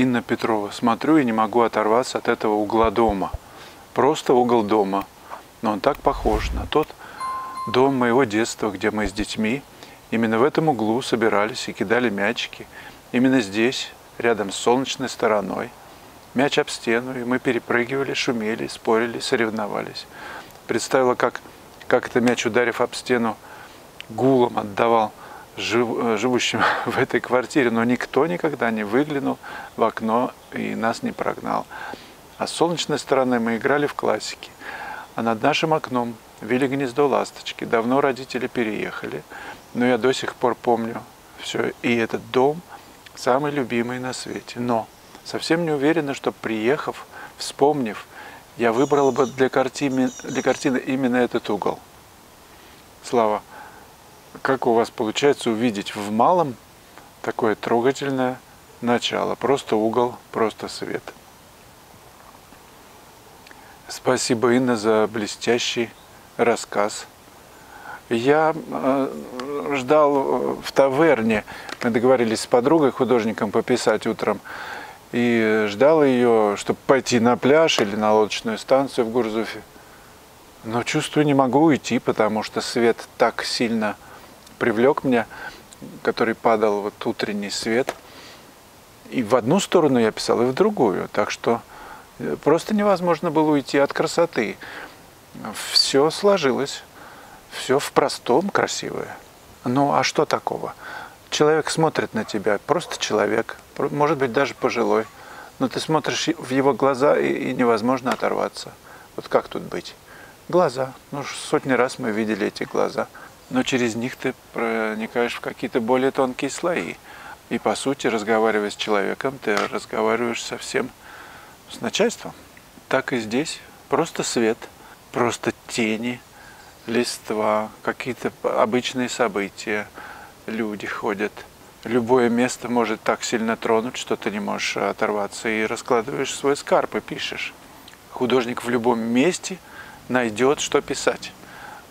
Инна Петрова. Смотрю и не могу оторваться от этого угла дома. Просто угол дома. Но он так похож на тот дом моего детства, где мы с детьми именно в этом углу собирались и кидали мячики. Именно здесь, рядом с солнечной стороной. Мяч об стену, и мы перепрыгивали, шумели, спорили, соревновались. Представила, как, как этот мяч, ударив об стену, гулом отдавал жив, живущим в этой квартире, но никто никогда не выглянул в окно и нас не прогнал. А с солнечной стороны мы играли в классики. А над нашим окном вели гнездо ласточки. Давно родители переехали, но я до сих пор помню все. И этот дом самый любимый на свете. Но совсем не уверена, что приехав, вспомнив, я выбрала бы для картины, для картины именно этот угол. Слава, как у вас получается увидеть в малом такое трогательное начало? Просто угол, просто свет. Спасибо, Инна, за блестящий рассказ. Я э, ждал э, в таверне, мы договорились с подругой, художником, пописать утром, и ждал ее, чтобы пойти на пляж или на лодочную станцию в Гурзуфе. Но чувствую, не могу уйти, потому что свет так сильно привлек меня, который падал, вот утренний свет. И в одну сторону я писал, и в другую. Так что э, просто невозможно было уйти от красоты. Все сложилось, все в простом красивое. Ну а что такого? Человек смотрит на тебя, просто человек, может быть даже пожилой, но ты смотришь в его глаза и, и невозможно оторваться. Вот как тут быть? Глаза. Ну, сотни раз мы видели эти глаза. Но через них ты проникаешь в какие-то более тонкие слои. И по сути, разговаривая с человеком, ты разговариваешь совсем с начальством. Так и здесь. Просто свет, просто тени, листва, какие-то обычные события, люди ходят. Любое место может так сильно тронуть, что ты не можешь оторваться и раскладываешь свой скарб и пишешь. Художник в любом месте найдет, что писать.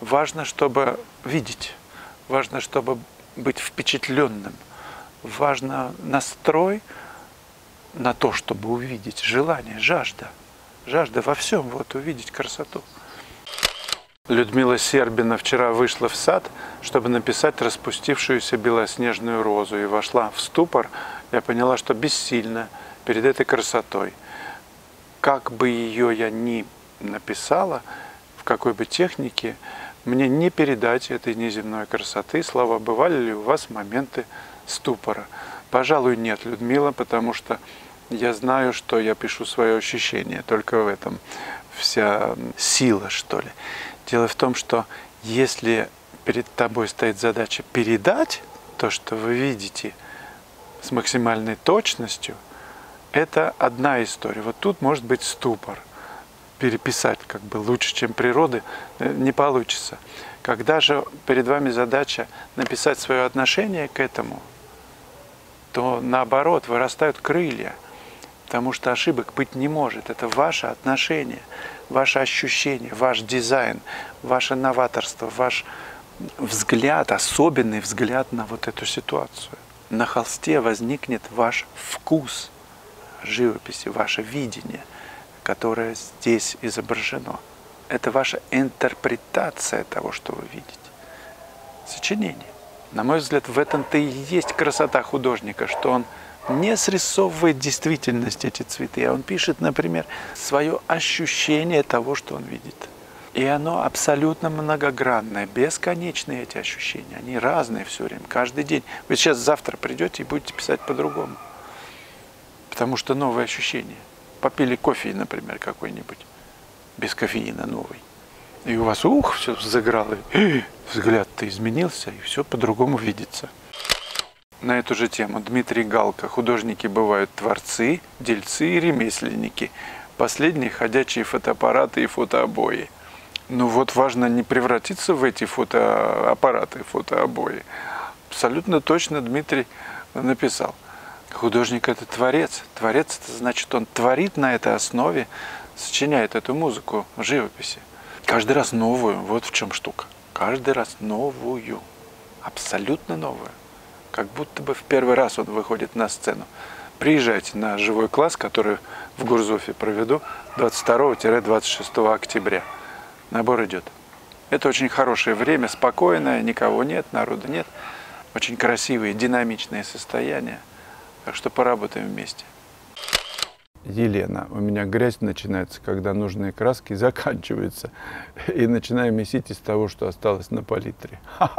Важно, чтобы видеть, важно, чтобы быть впечатленным, важно настрой на то, чтобы увидеть, желание, жажда, жажда во всем, вот увидеть красоту. Людмила Сербина вчера вышла в сад, чтобы написать распустившуюся белоснежную розу и вошла в ступор. Я поняла, что бессильна перед этой красотой. Как бы ее я ни написала, в какой бы технике, мне не передать этой неземной красоты. Слава, бывали ли у вас моменты ступора? Пожалуй, нет, Людмила, потому что я знаю, что я пишу свое ощущение. Только в этом вся сила, что ли. Дело в том, что если перед тобой стоит задача передать то, что вы видите с максимальной точностью, это одна история. Вот тут может быть ступор. Переписать как бы лучше, чем природы, э, не получится. Когда же перед вами задача написать свое отношение к этому, то наоборот вырастают крылья, потому что ошибок быть не может. Это ваше отношение ваше ощущение, ваш дизайн, ваше новаторство, ваш взгляд, особенный взгляд на вот эту ситуацию. На холсте возникнет ваш вкус живописи, ваше видение, которое здесь изображено. Это ваша интерпретация того, что вы видите. Сочинение. На мой взгляд, в этом-то и есть красота художника, что он не срисовывает действительность эти цветы, а он пишет, например, свое ощущение того, что он видит. И оно абсолютно многогранное, бесконечные эти ощущения. Они разные все время, каждый день. Вы сейчас завтра придете и будете писать по-другому. Потому что новые ощущения. Попили кофе, например, какой-нибудь, без кофеина новый. И у вас, ух, все заграло, взгляд-то изменился, и все по-другому видится. На эту же тему Дмитрий Галка. Художники бывают творцы, дельцы и ремесленники. Последние – ходячие фотоаппараты и фотообои. Ну вот важно не превратиться в эти фотоаппараты, фотообои. Абсолютно точно Дмитрий написал. Художник – это творец. Творец – это значит, он творит на этой основе, сочиняет эту музыку в живописи. Каждый раз новую, вот в чем штука. Каждый раз новую, абсолютно новую как будто бы в первый раз он выходит на сцену. Приезжайте на живой класс, который в Гурзуфе проведу 22-26 октября. Набор идет. Это очень хорошее время, спокойное, никого нет, народа нет. Очень красивые, динамичные состояния. Так что поработаем вместе. Елена, у меня грязь начинается, когда нужные краски заканчиваются. И начинаю месить из того, что осталось на палитре.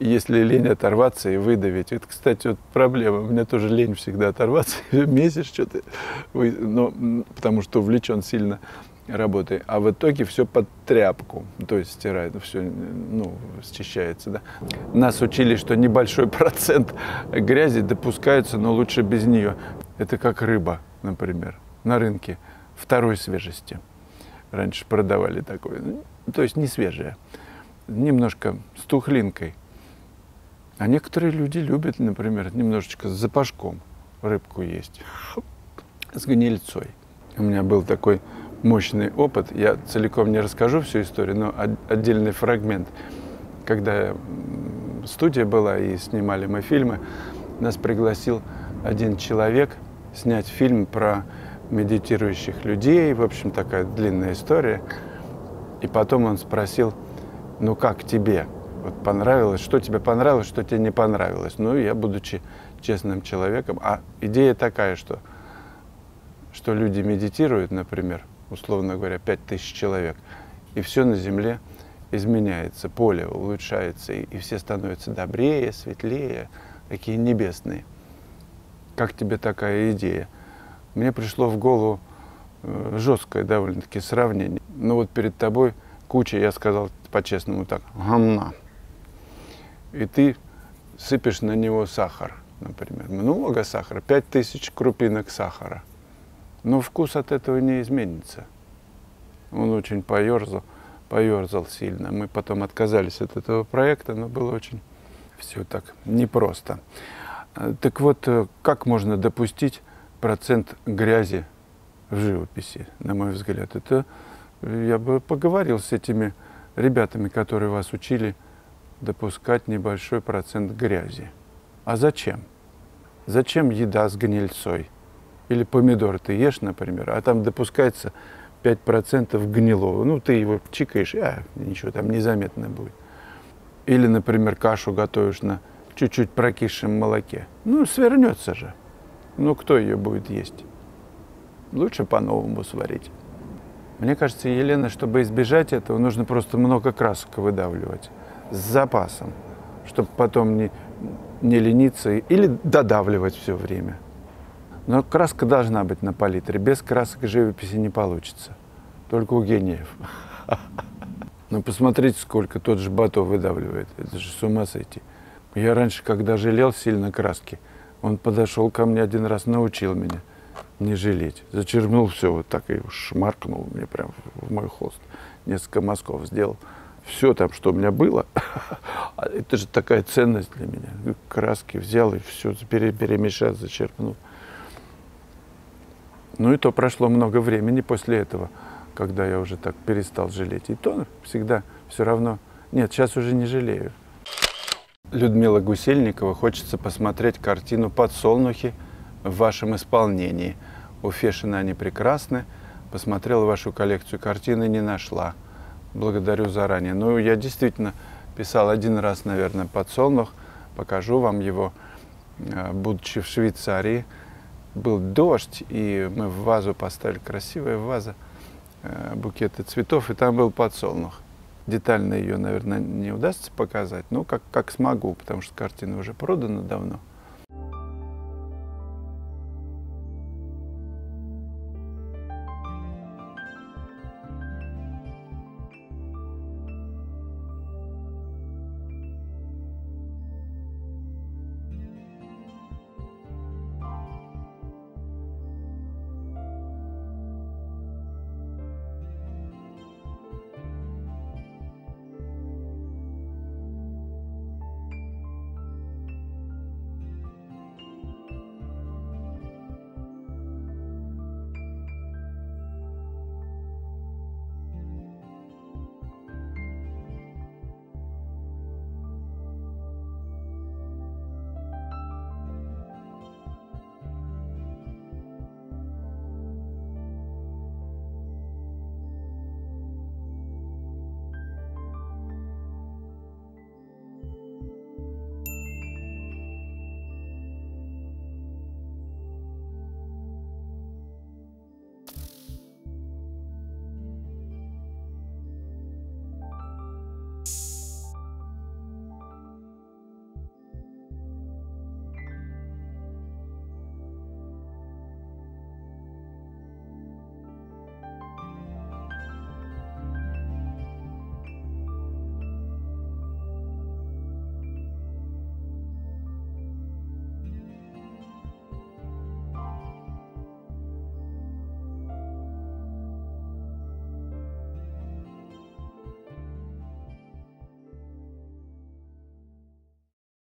Если лень оторваться и выдавить. Это, кстати, вот проблема. У меня тоже лень всегда оторваться. Месишь что-то, но, потому что увлечен сильно работой. А в итоге все под тряпку. То есть стирает, все ну, счищается. Да? Нас учили, что небольшой процент грязи допускается, но лучше без нее. Это как рыба например, на рынке второй свежести. Раньше продавали такое. То есть не свежее. Немножко с тухлинкой. А некоторые люди любят, например, немножечко с запашком рыбку есть. С гнильцой. У меня был такой мощный опыт. Я целиком не расскажу всю историю, но отдельный фрагмент. Когда студия была и снимали мы фильмы, нас пригласил один человек – снять фильм про медитирующих людей. В общем, такая длинная история. И потом он спросил, ну как тебе? Вот понравилось, что тебе понравилось, что тебе не понравилось. Ну, я, будучи честным человеком, а идея такая, что, что люди медитируют, например, условно говоря, 5000 человек, и все на Земле изменяется, поле улучшается, и, все становятся добрее, светлее, такие небесные. Как тебе такая идея? Мне пришло в голову э, жесткое довольно-таки сравнение. Ну вот перед тобой куча, я сказал по-честному так, гамна. И ты сыпешь на него сахар, например. Много сахара, 5000 крупинок сахара. Но вкус от этого не изменится. Он очень поерзал, поерзал сильно. Мы потом отказались от этого проекта, но было очень все так непросто. Э, так вот, э, как можно допустить процент грязи в живописи, на мой взгляд? Это э, я бы поговорил с этими ребятами, которые вас учили допускать небольшой процент грязи. А зачем? Зачем еда с гнильцой? Или помидор ты ешь, например, а там допускается 5% гнилого. Ну, ты его чикаешь, а ничего там незаметно будет. Или, например, кашу готовишь на чуть-чуть прокисшем молоке. Ну, свернется же. Ну, кто ее будет есть? Лучше по-новому сварить. Мне кажется, Елена, чтобы избежать этого, нужно просто много красок выдавливать с запасом, чтобы потом не, не лениться или додавливать все время. Но краска должна быть на палитре. Без красок живописи не получится. Только у гениев. Ну, посмотрите, сколько тот же Бато выдавливает. Это же с ума сойти. Я раньше, когда жалел сильно краски, он подошел ко мне один раз, научил меня не жалеть. Зачерпнул все вот так и шмаркнул мне прям в мой холст. Несколько мазков сделал. Все там, что у меня было, а это же такая ценность для меня. Краски взял и все перемешал, зачерпнул. Ну и то прошло много времени после этого, когда я уже так перестал жалеть. И то всегда все равно... Нет, сейчас уже не жалею. Людмила Гусельникова, хочется посмотреть картину «Подсолнухи» в вашем исполнении. У Фешина они прекрасны. Посмотрела вашу коллекцию картины, не нашла. Благодарю заранее. Ну, я действительно писал один раз, наверное, «Подсолнух». Покажу вам его. Э, будучи в Швейцарии, был дождь, и мы в вазу поставили, красивая ваза, э, букеты цветов, и там был подсолнух детально ее, наверное, не удастся показать, но как, как смогу, потому что картина уже продана давно.